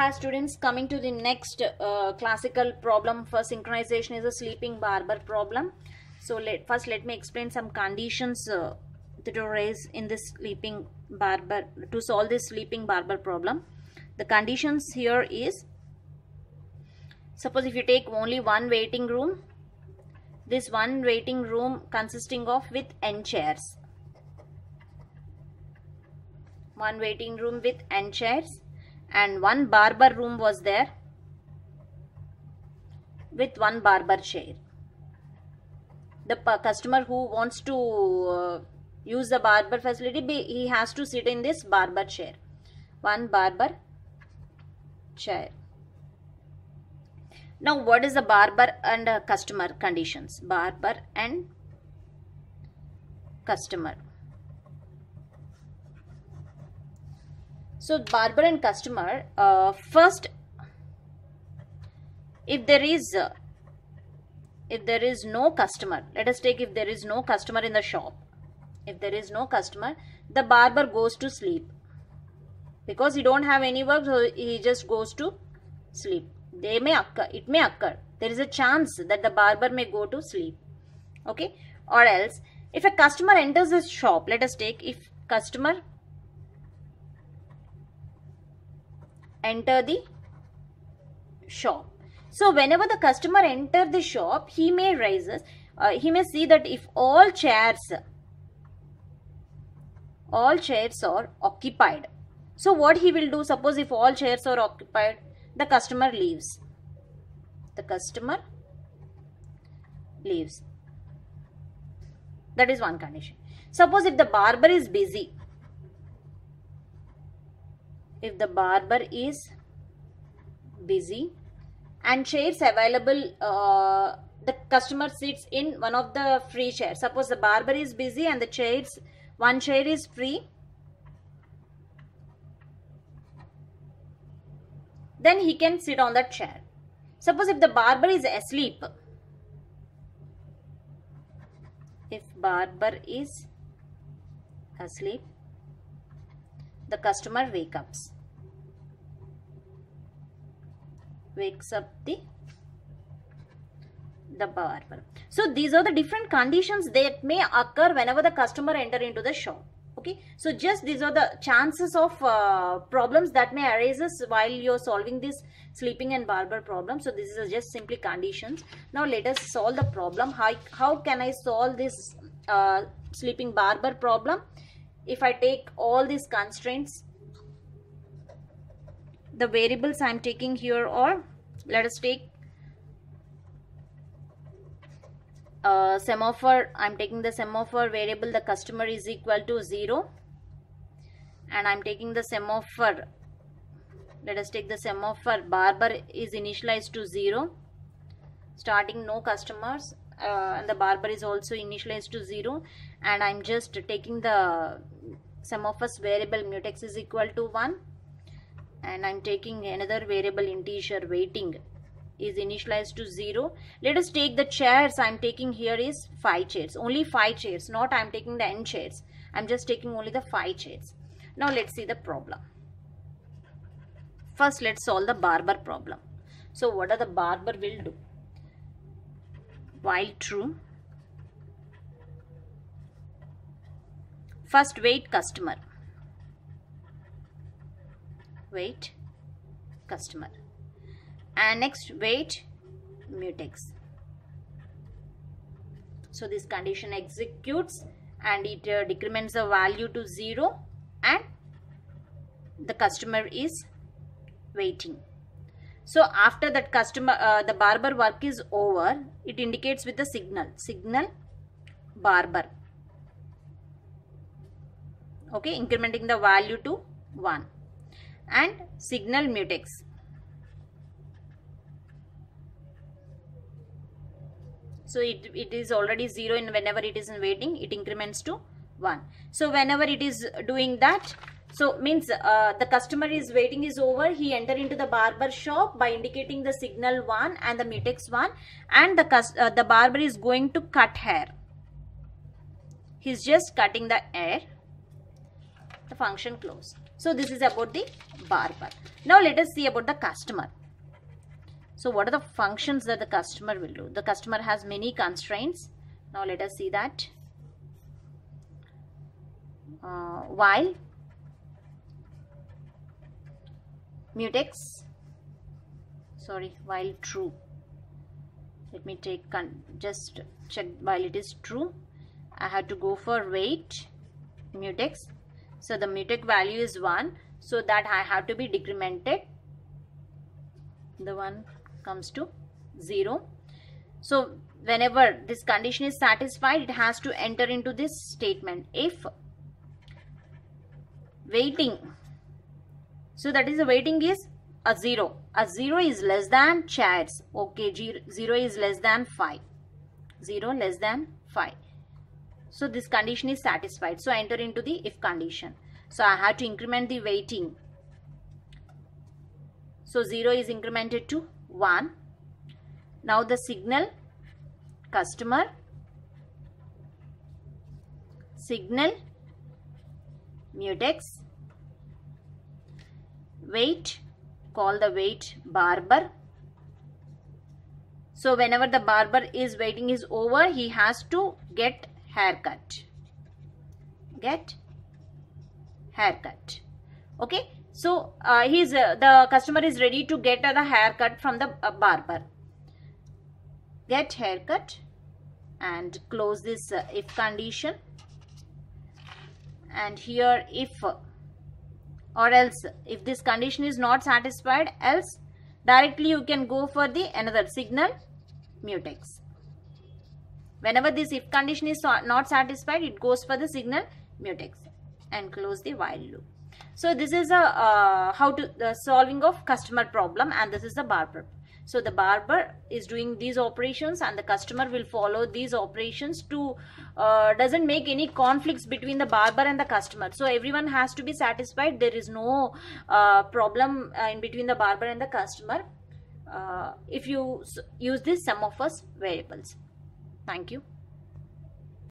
Hi students, coming to the next uh, classical problem for synchronization is a sleeping barber problem. So let first let me explain some conditions uh, that arise in this sleeping barber to solve this sleeping barber problem. The conditions here is suppose if you take only one waiting room, this one waiting room consisting of with n chairs. One waiting room with n chairs and one barber room was there with one barber chair. The customer who wants to uh, use the barber facility, he has to sit in this barber chair. One barber chair. Now, what is the barber and uh, customer conditions? Barber and customer. So barber and customer, uh, first, if there is, uh, if there is no customer, let us take if there is no customer in the shop. If there is no customer, the barber goes to sleep. Because he don't have any work, so he just goes to sleep. They may occur, it may occur. There is a chance that the barber may go to sleep. Okay. Or else, if a customer enters the shop, let us take if customer enter the shop. So whenever the customer enter the shop, he may rises, uh, he may see that if all chairs, all chairs are occupied. So what he will do, suppose if all chairs are occupied, the customer leaves. The customer leaves. That is one condition. Suppose if the barber is busy, if the barber is busy and chairs available uh, the customer sits in one of the free chairs. Suppose the barber is busy and the chairs one chair is free. Then he can sit on that chair. Suppose if the barber is asleep if barber is asleep the customer wake ups wakes up the the barber. So these are the different conditions that may occur whenever the customer enter into the shop. Okay? So just these are the chances of uh, problems that may arise while you're solving this sleeping and barber problem. So this is just simply conditions. Now let us solve the problem. How how can i solve this uh, sleeping barber problem if I take all these constraints the variables I am taking here or let us take uh, semaphore I am taking the semaphore variable the customer is equal to 0 and I am taking the semaphore let us take the semaphore barber is initialized to 0 starting no customers uh, and the barber is also initialized to 0 and I'm just taking the semaphore variable mutex is equal to 1 and I'm taking another variable integer waiting is initialized to 0 let us take the chairs I'm taking here is 5 chairs only 5 chairs not I'm taking the n chairs. I'm just taking only the 5 chairs. Now let's see the problem. First let's solve the barber problem. So what are the barber will do? While true first wait customer. Wait customer. And next wait mutex. So this condition executes and it uh, decrements the value to 0 and the customer is waiting. So after that customer, uh, the barber work is over, it indicates with the signal, signal barber. Okay, incrementing the value to 1 and signal mutex. So it, it is already 0 in whenever it is in waiting, it increments to 1. So whenever it is doing that, so means uh, the customer is waiting is over. He enter into the barber shop by indicating the signal 1 and the mutex 1 and the, uh, the barber is going to cut hair. He's just cutting the hair. The function close. So this is about the barber. now let us see about the customer. So what are the functions that the customer will do? The customer has many constraints. Now let us see that. Uh, while mutex sorry while true. Let me take just check while it is true. I had to go for wait mutex so the mutex value is 1 so that I have to be decremented. The one comes to 0 so whenever this condition is satisfied it has to enter into this statement. If waiting so that is the waiting is a 0 a 0 is less than chairs. Okay 0 is less than 5 0 less than 5 so this condition is satisfied. So I enter into the if condition. So i have to increment the waiting so 0 is incremented to 1 now the signal customer signal mutex wait call the wait barber. So whenever the barber is waiting is over he has to get haircut. Get? Haircut. Okay? So uh, he's uh, the customer is ready to get uh, the haircut from the uh, barber. Get haircut and close this uh, if condition. And here if or else if this condition is not satisfied else directly you can go for the another signal mutex whenever this if condition is not satisfied it goes for the signal mutex and close the while loop so this is a uh, how to the solving of customer problem and this is the barber so the barber is doing these operations and the customer will follow these operations to uh, doesn't make any conflicts between the barber and the customer. So everyone has to be satisfied. There is no uh, problem uh, in between the barber and the customer uh, if you use this semaphores variables. Thank you.